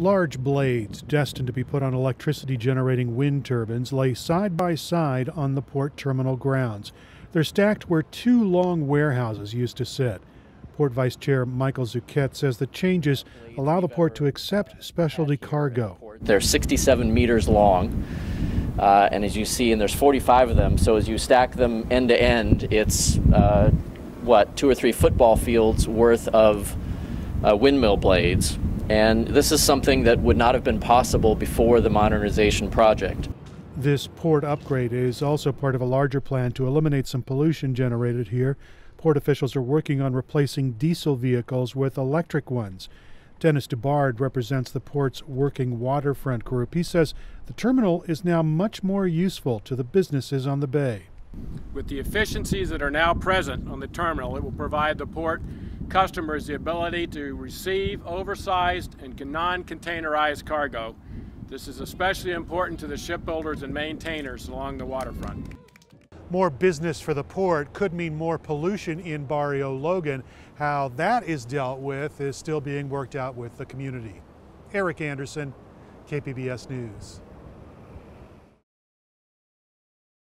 Large blades destined to be put on electricity generating wind turbines lay side by side on the port terminal grounds. They're stacked where two long warehouses used to sit. Port Vice Chair Michael Zucchet says the changes allow the port to accept specialty cargo. They're 67 meters long, uh, and as you see, and there's 45 of them. So as you stack them end to end, it's uh, what two or three football fields worth of uh, windmill blades. And this is something that would not have been possible before the modernization project. This port upgrade is also part of a larger plan to eliminate some pollution generated here. Port officials are working on replacing diesel vehicles with electric ones. Dennis DeBard represents the port's working waterfront group. He says the terminal is now much more useful to the businesses on the bay. With the efficiencies that are now present on the terminal, it will provide the port customers the ability to receive oversized and non-containerized cargo. This is especially important to the shipbuilders and maintainers along the waterfront. More business for the port could mean more pollution in Barrio Logan. How that is dealt with is still being worked out with the community. Erik Anderson, KPBS News.